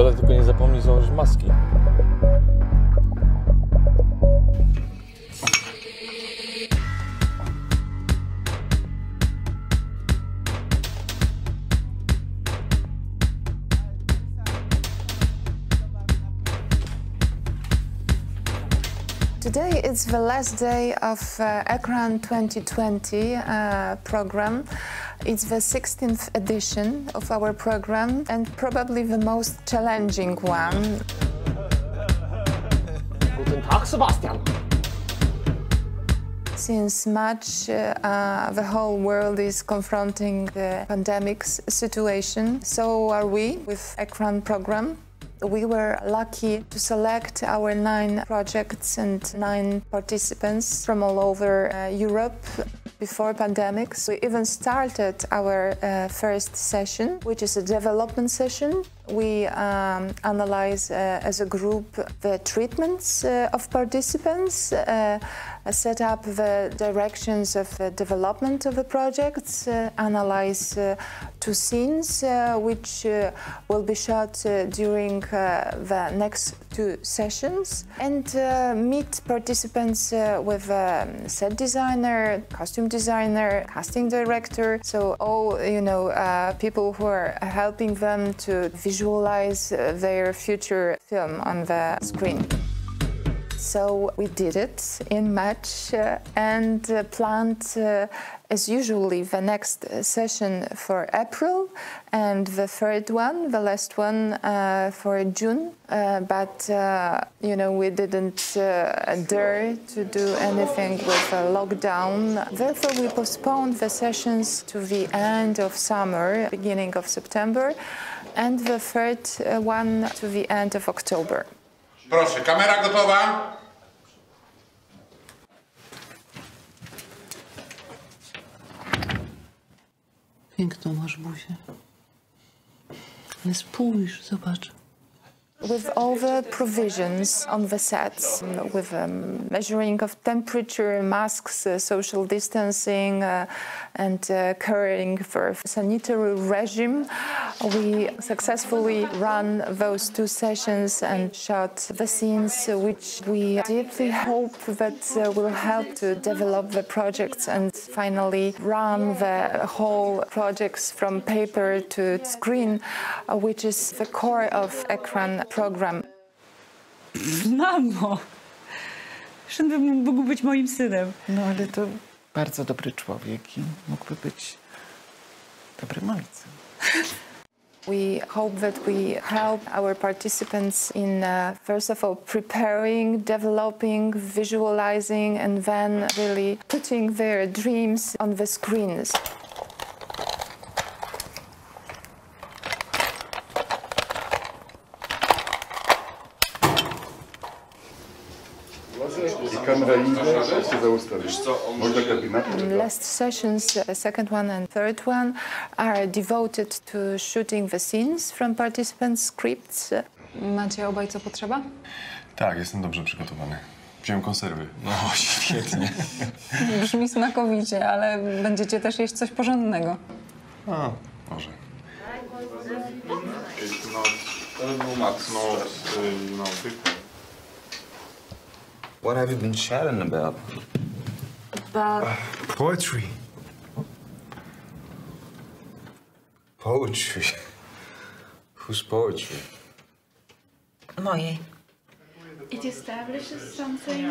Agata tylko nie zapomnij założyć maski. Today is the last day of uh, Ekran 2020 uh, program. It's the 16th edition of our program and probably the most challenging one. Guten Tag, Sebastian. Since March, uh, uh, the whole world is confronting the pandemic situation. So are we with Ekran program. We were lucky to select our nine projects and nine participants from all over uh, Europe before pandemics. We even started our uh, first session, which is a development session. We um, analyze uh, as a group the treatments uh, of participants, uh, set up the directions of the development of the projects, uh, analyze uh, two scenes uh, which will be shot during the next two sessions, and uh, meet participants uh, with um, set designer, costume designer, casting director. So all you know, uh, people who are helping them to visualize uh, their future film on the screen. So we did it in March uh, and uh, planned, uh, as usually, the next session for April and the third one, the last one, uh, for June. Uh, but uh, you know, we didn't dare to do anything with a lockdown. Therefore, we postponed the sessions to the end of summer, beginning of September, and the third one to the end of October. Proszę, kamera gotowa? Piękną masz buzię. Ale spójrz, zobacz. With all the provisions on the sets, with um, measuring of temperature, masks, uh, social distancing, uh, and uh, caring for sanitary regime, we successfully ran those two sessions and shot the scenes which we deeply hope that uh, will help to develop the projects and finally run the whole projects from paper to screen, uh, which is the core of Ekran program. Mamo! Szynby mógł być moim synem. No ale to bardzo dobry człowiek i mógłby być dobrym ojcem. We hope that we help our participants in, uh, first of all, preparing, developing, visualizing, and then really putting their dreams on the screens. Można? Last sessions, the second one and third one, are devoted to shooting the scenes from participants' scripts. Macie obaj co potrzeba? Tak, jestem dobrze przygotowany. Wziąłem konserwy. No, świetnie. Brzmi smakowicie, ale będziecie też jeść coś porządnego. A, może. To był Max, no, y, no. What have you been chatting about? Poetry. Poetry. Whose poetry? Mojej.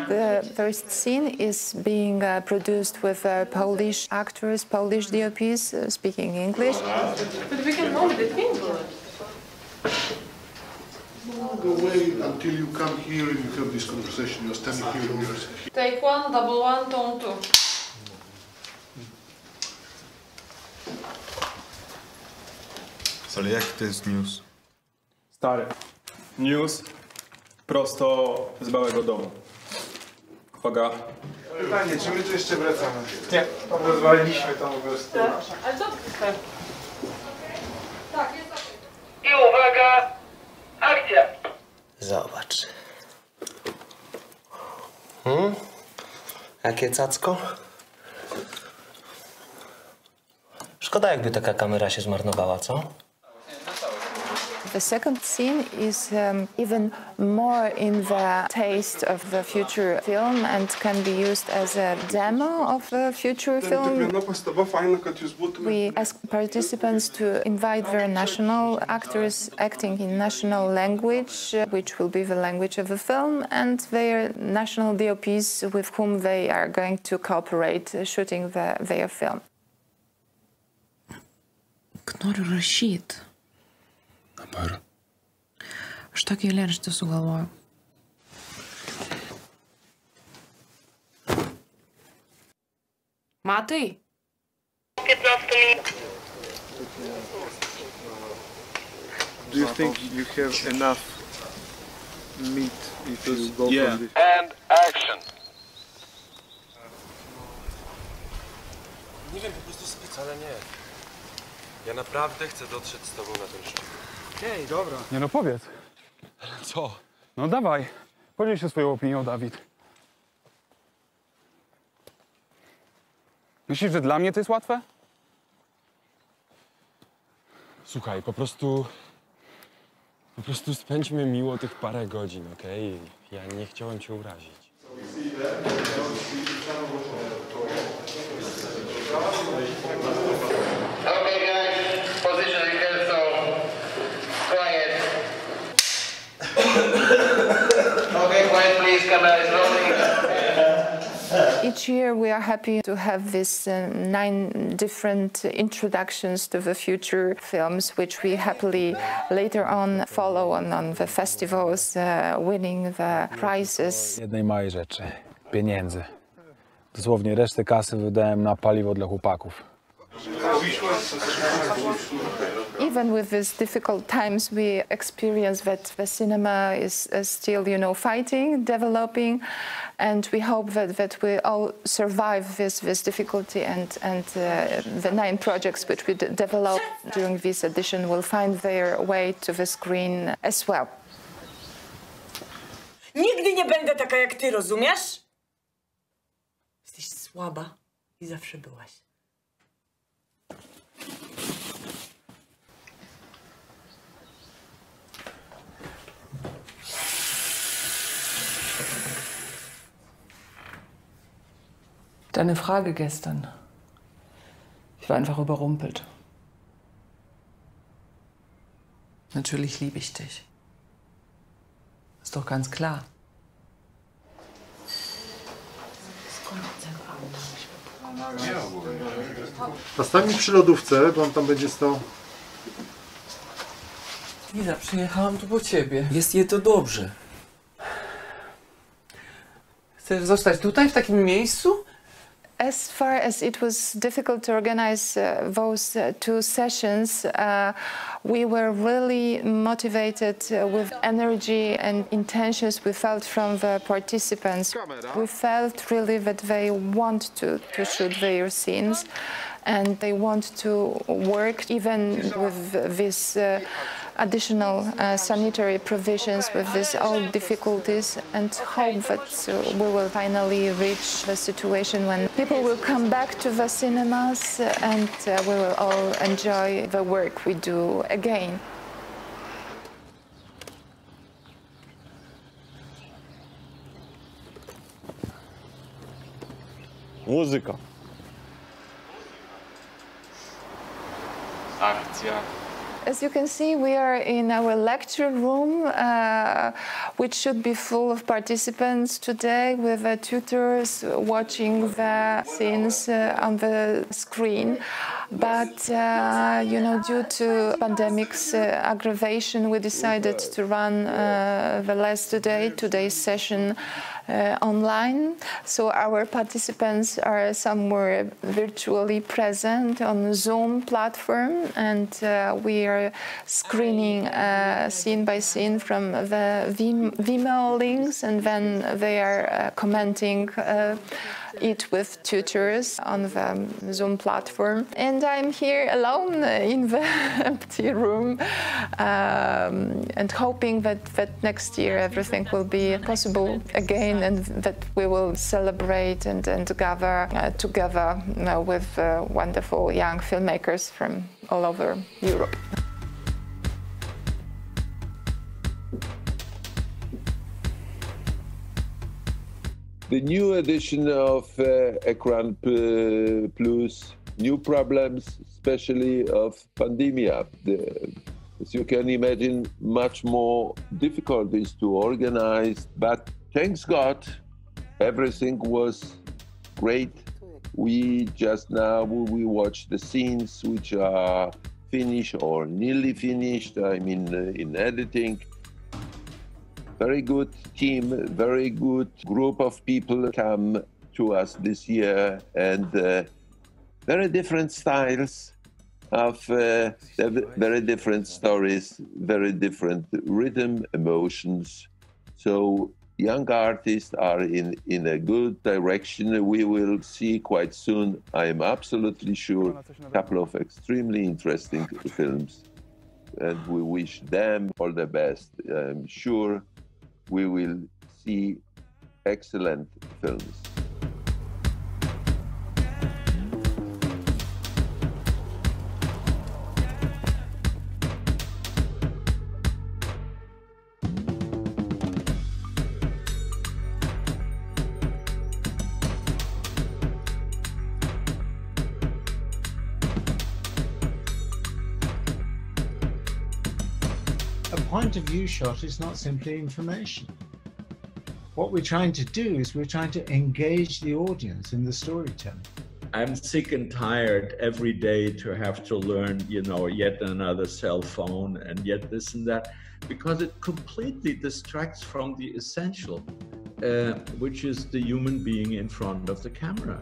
The first scene is being uh, produced with uh, Polish actors, Polish DOPs uh, speaking English. But we can move the English. Go away until you come here and you have this conversation. You're standing here and you're... Take one, double one, tone two. Ale jaki to jest news? Stary. News prosto z Białego Domu. Uwaga. Pytanie, czy my tu jeszcze wracamy? Nie, rozwaliliśmy to po prostu. Ale co ty Tak, jest tak. I uwaga! Akcja! Zobacz. Hmm? Jakie cacko? Szkoda, jakby taka kamera się zmarnowała, co? The second scene is um, even more in the taste of the future film and can be used as a demo of the future film. Viena pastaba faina, kad jūs būtumėte. We ask participants to invite their national actors acting in national language, which will be the language of the film, and their national DOPs with whom they are going to cooperate shooting the, their film. Noriu rašyti. Dabar. Aš tokį eilėraštį sugalvoju. Matai? Do you think you have enough meat if you go Yeah. for this? And action. Nie wiem, po prostu wcale nie. Ja naprawdę chcę dotrzeć z tobą na ten szczyt. Okej, dobra. Nie no powiedz. Co? No dawaj. Podziel się swoją opinią, Dawid. Myślisz, że dla mnie to jest łatwe? Słuchaj, po prostu... Po prostu spędźmy miło tych parę godzin, okej? Ja nie chciałem cię urazić. Each year we are happy to have these uh, nine different introductions to the future films, which we happily later on follow on, on the festivals, uh, winning the prizes. Jednej małej rzeczy. Pieniędzy. Dosłownie resztę kasy wydałem na paliwo dla chłopaków. Even with these difficult times, we experience that the cinema is still, you know, fighting, developing, and we hope that, that we all survive this, this difficulty and, and uh, the nine projects which we d- develop during this edition will find their way to the screen as well. Nigdy nie będę taka jak ty, rozumiesz? Jesteś słaba i zawsze byłaś. Deine Frage gestern. Ich war einfach überrumpelt. Natürlich liebe ich dich. Ist doch ganz klar. Zostań mi przy lodówce, bo on tam będzie stał. Liza, przyjechałam tu po ciebie. Jest je to dobrze. Chcesz zostać tutaj, w takim miejscu? As far as it was difficult to organize uh, those uh, two sessions, uh, we were really motivated uh, with energy and intentions we felt from the participants. We felt really that they want to, to shoot their scenes and they want to work even with this uh, additional uh, sanitary provisions with these all difficulties and hope that uh, we will finally reach the situation when people will come back to the cinemas and uh, we will all enjoy the work we do again. Muzyka. Akcja. As you can see, we are in our lecture room, uh, which should be full of participants today with uh, tutors watching the scenes uh, on the screen. But, uh, you know, due to pandemic's uh, aggravation, we decided to run uh, the last day, today's session, online. So our participants are somewhere virtually present on the Zoom platform, and uh, we are screening uh, scene by scene from the Vim- Vimeo links, and then they are uh, commenting. Uh, it with tutors on the Zoom platform. And I'm here alone in the empty room um, and hoping that, that next year everything will be possible again and, and that we will celebrate and, and gather uh, together uh, with uh, wonderful young filmmakers from all over Europe. The new edition of uh, Ekran Plus, new problems, especially of pandemia, the as you can imagine, much more difficulties to organize, but thanks God, everything was great. We just now we watch the scenes which are finished or nearly finished. I mean, uh, in editing. Very good team, very good group of people come to us this year, and uh, very different styles of uh, very different stories, very different rhythm, emotions. So young artists are in, in a good direction. We will see quite soon, I am absolutely sure, a couple of extremely interesting films. And we wish them all the best. I'm sure we will see excellent films. A point of view shot is not simply information. What we're trying to do is we're trying to engage the audience in the storytelling. I'm sick and tired every day to have to learn, you know, yet another cell phone and yet this and that, because it completely distracts from the essential, uh, which is the human being in front of the camera.